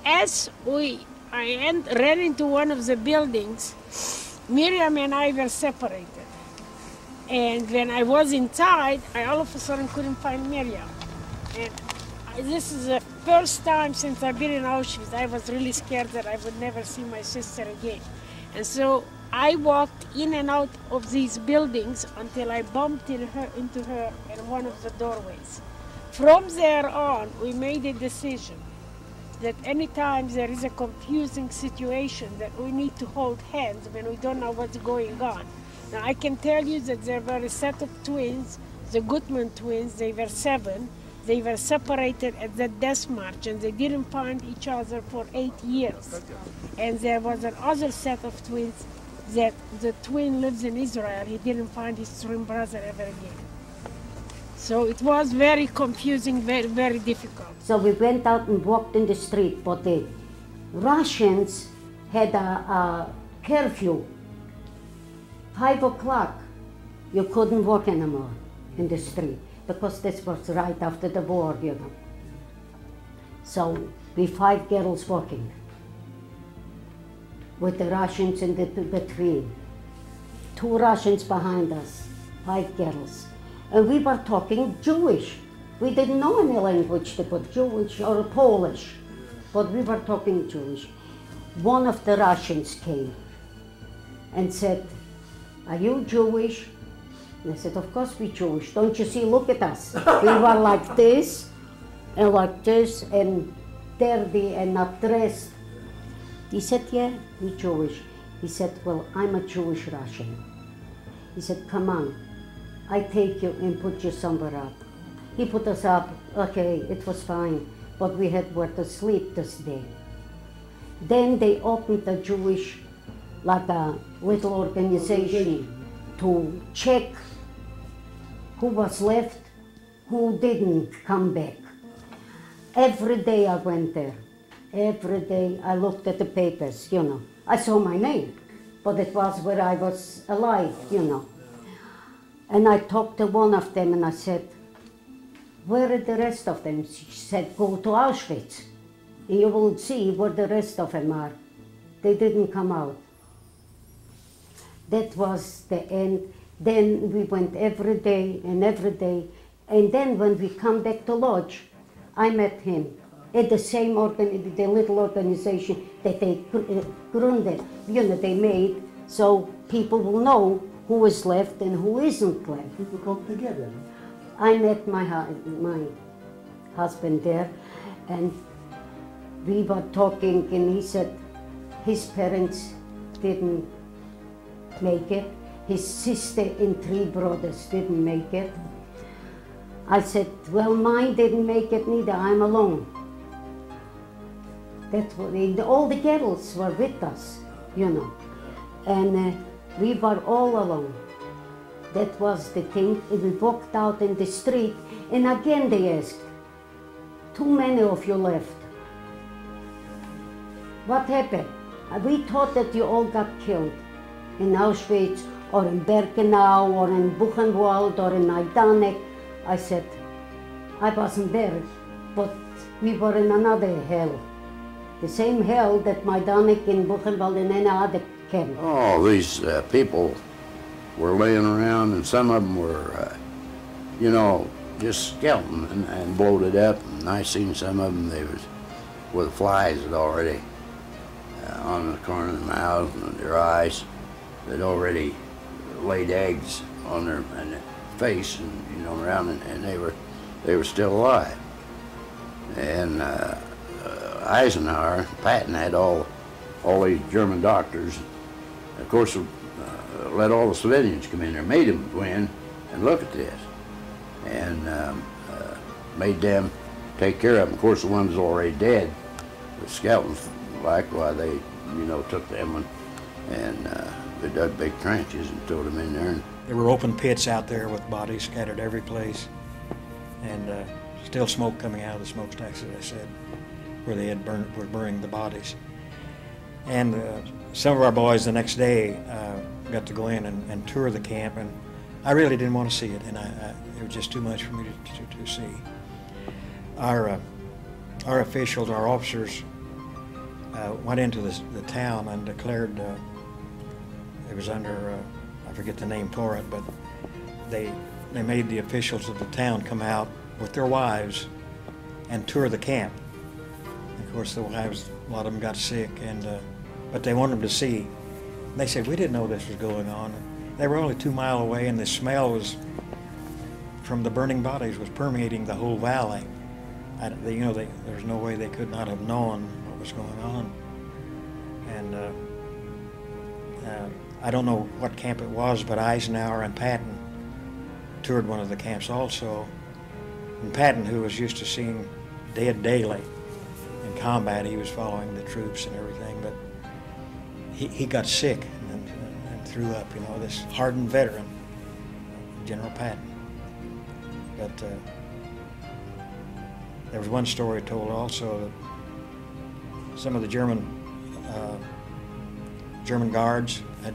As we I ran into one of the buildings, Miriam and I were separated. And when I was inside, I all of a sudden couldn't find Miriam. And this is the first time since I've been in Auschwitz, I was really scared that I would never see my sister again. And so I walked in and out of these buildings until I bumped in her, into her in one of the doorways. From there on, we made a decision that anytime there is a confusing situation that we need to hold hands when we don't know what's going on. Now I can tell you that there were a set of twins, the Gutman twins, they were seven. They were separated at the death march and they didn't find each other for eight years. And there was another set of twins that the twin lives in Israel. He didn't find his twin brother ever again. So it was very confusing, very, very difficult. So we went out and walked in the street, but the Russians had a, a curfew. Five o'clock, you couldn't walk anymore in the street because this was right after the war, you know. So we five girls walking with the Russians in the, between. two Russians behind us, five girls. And we were talking Jewish. We didn't know any language, put Jewish or Polish, but we were talking Jewish. One of the Russians came and said, Are you Jewish? And I said, Of course we're Jewish. Don't you see? Look at us. we were like this and like this and dirty and not dressed. He said, Yeah, we're Jewish. He said, Well, I'm a Jewish Russian. He said, Come on, I take you and put you somewhere up. He put us up. Okay, it was fine, but we had where to sleep this day. Then they opened the Jewish, like a little organization, to check who was left, who didn't come back. Every day I went there. Every day I looked at the papers, you know. I saw my name, but it was where I was alive, you know. And I talked to one of them and I said, Where are the rest of them? She said, Go to Auschwitz. You will see where the rest of them are. They didn't come out. That was the end. Then we went every day and every day. And then when we come back to Lodz, I met him at the same organ, the little organization that they gr- uh, you know, they made, so people will know who is left and who isn't left. People come together. I met my my husband there, and we were talking, and he said his parents didn't make it. His sister and three brothers didn't make it. I said, well, mine didn't make it neither. I'm alone. That's what all the girls were with us, you know, and uh, we were all alone. That was the thing. And we walked out in the street, and again they asked, "Too many of you left. What happened?" We thought that you all got killed in Auschwitz or in Birkenau or in Buchenwald or in Majdanek. I said, I wasn't there, but we were in another hell. The same hell that Majdanek in Buchenwald and any other camp. Oh, these uh, people were laying around, and some of them were, uh, you know, just skeleton and, and bloated up. And I seen some of them, they was with flies already uh, on the corner of their mouth and their eyes. They'd already laid eggs on their, face and you know around, and, and they were they were still alive. And uh, uh, Eisenhower, Patton had all all these German doctors. Of course, uh, let all the civilians come in there, made them go in and look at this, and um, uh, made them take care of them. Of course, the ones already dead, the skeletons, like why they, you know, took them and, and uh, they dug big trenches and threw them in there. There were open pits out there with bodies scattered every place, and uh, still smoke coming out of the smokestacks, as I said, where they had burned, were burning the bodies. And uh, some of our boys the next day uh, got to go in and, and tour the camp, and I really didn't want to see it, and I, I, it was just too much for me to, to, to see. Our, uh, our officials, our officers, uh, went into the, the town and declared uh, it was under, uh, I forget the name for it, but they, they made the officials of the town come out with their wives and tour the camp. Of course, the wives, a lot of them got sick, and uh, but they wanted them to see. They said we didn't know this was going on. They were only two mile away, and the smell was from the burning bodies was permeating the whole valley. I, they, you know, they, there's no way they could not have known what was going on. And uh, uh, I don't know what camp it was, but Eisenhower and Patton toured one of the camps also. And Patton, who was used to seeing dead daily in combat, he was following the troops and everything, but he, he got sick and, and, threw up, you know, this hardened veteran, General Patton. But uh, there was one story told also that some of the German uh, German guards had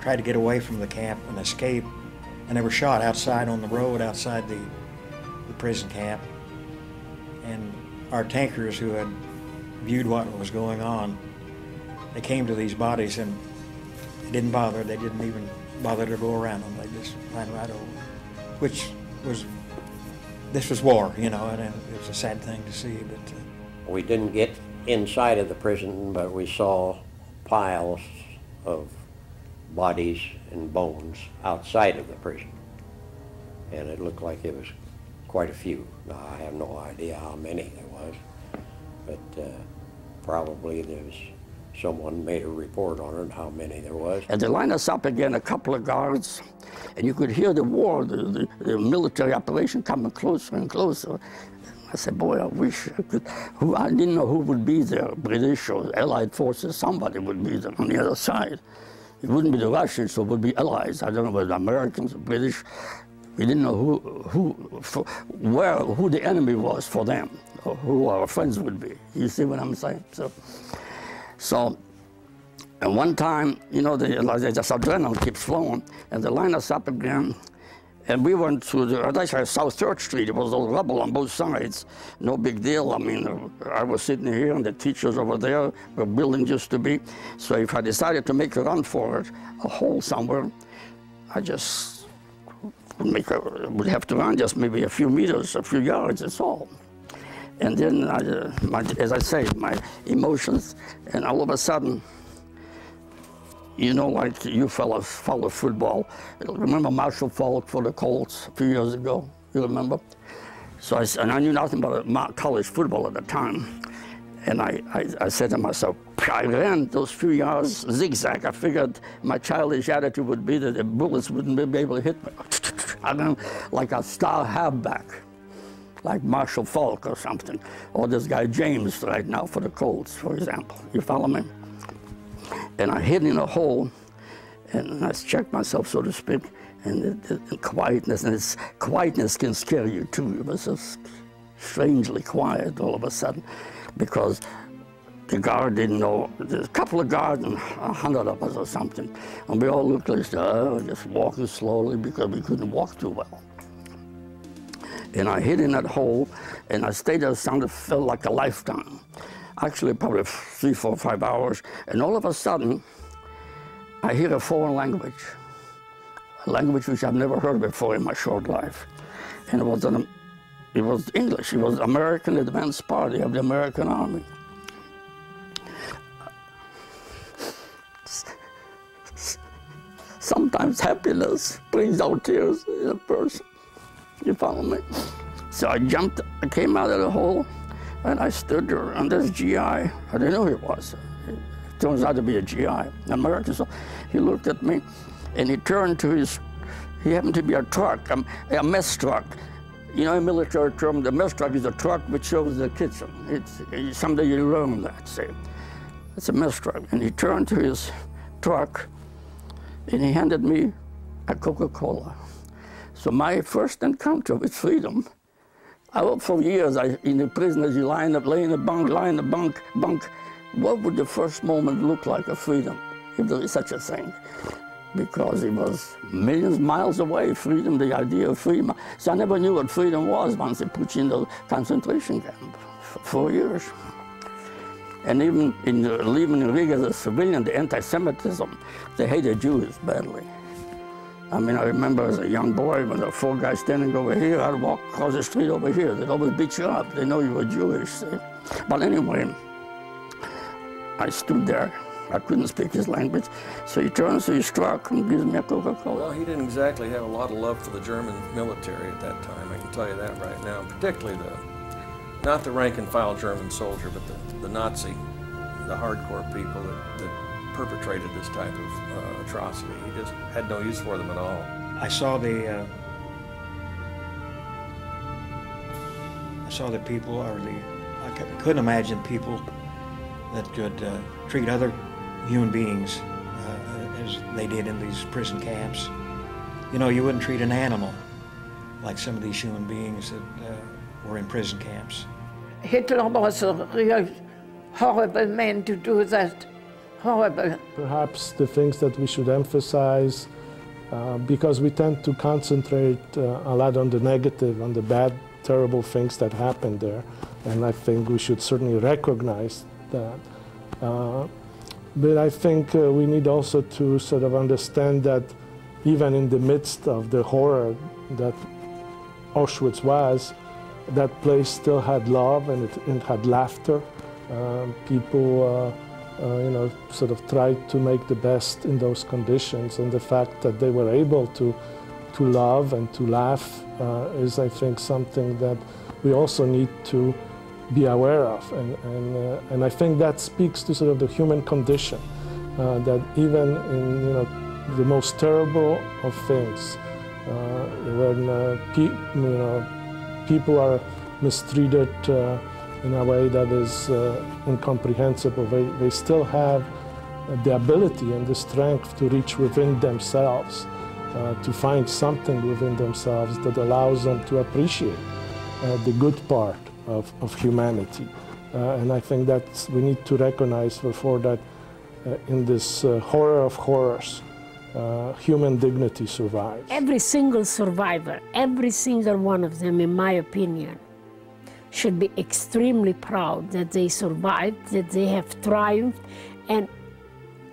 tried to get away from the camp and escape, and they were shot outside on the road outside the, the prison camp. And our tankers who had viewed what was going on, they came to these bodies and it didn't bother. They didn't even bother to go around them. They just ran right over, which was, this was war, you know, and it was a sad thing to see, but uh, We didn't get inside of the prison, but we saw piles of bodies and bones outside of the prison. And it looked like it was quite a few. Now, I have no idea how many there was, but uh, probably was. someone made a report on it, how many there was. And they lined us up again, a couple of guards, and you could hear the war, the, the, the military operation coming closer and closer. I said, boy, I wish I could. Who, I didn't know who would be there, British or Allied forces. Somebody would be there on the other side. It wouldn't be the Russians, so it would be Allies. I don't know whether Americans British. We didn't know who, who, for, where, who the enemy was for them, or who our friends would be. You see what I'm saying? So, so and one time, you know, the, like, adrenaline keeps flowing, and they line us up again. And we went to the, as I said, South Third Street. It was all rubble on both sides. No big deal. I mean, I was sitting here, and the teachers over there were building used to be. So if I decided to make a run for it, a hole somewhere, I just would, make a, would have to run just maybe a few meters, a few yards, that's all. And then, I, uh, my, as I say, my emotions, and all of a sudden, you know, like you fellas follow football. Remember Marshall Faulk for the Colts a few years ago? You remember? So I, and I knew nothing about college football at the time. And I, I, I, said to myself, I ran those few yards zigzag. I figured my childish attitude would be that the bullets wouldn't be able to hit me. I ran like a star halfback, like Marshall Faulk or something, or this guy James right now for the Colts, for example. You follow me? And I hid in a hole, and I checked myself, so to speak, and the, the quietness, and this quietness can scare you too. It was just strangely quiet all of a sudden, because the guard didn't know, there's a couple of guards and a hundred of us or something, and we all looked like, uh, just walking slowly because we couldn't walk too well. And I hid in that hole, and I stayed there, It sounded, felt like a lifetime actually probably three, four, five hours, and all of a sudden, I hear a foreign language, a language which I've never heard before in my short life. And it was, an, it was English. It was American Advance Party of the American Army. Sometimes happiness brings out tears in a person. You follow me? So I jumped, I came out of the hole, and I stood there, and this GI, I didn't know who he was. It turns out to be a GI, American. So he looked at me, and he turned to his, he happened to be a truck, a, a mess truck. You know, in military term, the mess truck is a truck which shows the kitchen. It's, someday you learn that, see. It's a mess truck. And he turned to his truck, and he handed me a Coca-Cola. So my first encounter with freedom I worked for years I, in the prison as you lie in the, lay in the bunk, lie in the bunk, bunk. What would the first moment look like of freedom, if there is such a thing? Because it was millions of miles away, freedom, the idea of freedom. So I never knew what freedom was once they put you in the concentration camp for four years. And even in the, living in Riga as a civilian, the anti-Semitism, they hated Jews badly. I mean, I remember as a young boy when the four guys standing over here, I'd walk across the street over here. They'd always beat you up. They know you were Jewish. But anyway, I stood there. I couldn't speak his language. So he turns to his truck and gives me a Coca-Cola. Well, he didn't exactly have a lot of love for the German military at that time. I can tell you that right now. Particularly the, not the rank and file German soldier, but the, the Nazi, the hardcore people that, that perpetrated this type of uh, atrocity. He just had no use for them at all. I saw the uh, I saw the people, or the I couldn't imagine people that could uh, treat other human beings uh, as they did in these prison camps. You know, you wouldn't treat an animal like some of these human beings that uh, were in prison camps. Hitler was a real horrible man to do that Perhaps the things that we should emphasize, uh, because we tend to concentrate uh, a lot on the negative, on the bad, terrible things that happened there. And I think we should certainly recognize that. Uh, but I think uh, we need also to sort of understand that even in the midst of the horror that Auschwitz was, that place still had love and it, it had laughter. Um, people, uh, uh, you know, sort of tried to make the best in those conditions, and the fact that they were able to, to love and to laugh uh, is, I think, something that we also need to be aware of, and and, uh, and I think that speaks to sort of the human condition, uh, that even in you know the most terrible of things, uh, when pe you know people are mistreated uh, in a way that is uh, incomprehensible. They, they still have the ability and the strength to reach within themselves, uh, to find something within themselves that allows them to appreciate uh, the good part of, of humanity. Uh, and I think that we need to recognize, therefore, that in this horror of horrors, uh, human dignity survives. Every single survivor, every single one of them, in my opinion, should be extremely proud that they survived, that they have triumphed, and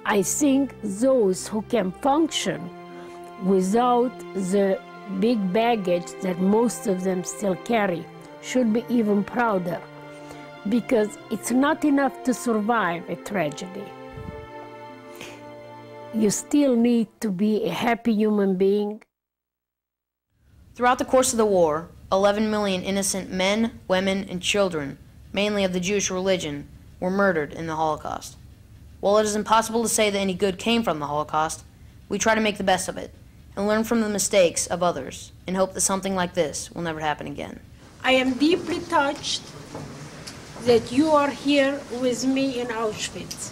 I think those who can function without the big baggage that most of them still carry should be even prouder. Because it's not enough to survive a tragedy. You still need to be a happy human being. Throughout the course of the war, 11 million innocent men, women, and children, mainly of the Jewish religion, were murdered in the Holocaust. While it is impossible to say that any good came from the Holocaust, we try to make the best of it and learn from the mistakes of others and hope that something like this will never happen again. I am deeply touched that you are here with me in Auschwitz.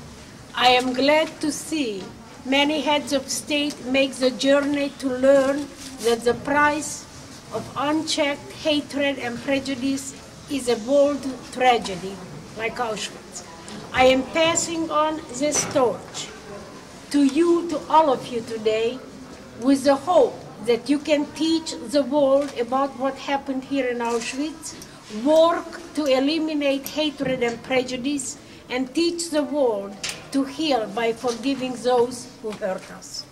I am glad to see Many heads of state make the journey to learn that the price of unchecked hatred and prejudice is a bold tragedy like Auschwitz. I am passing on this torch to you, to all of you today, with the hope that you can teach the world about what happened here in Auschwitz, work to eliminate hatred and prejudice, and teach the world to heal by forgiving those who hurt us.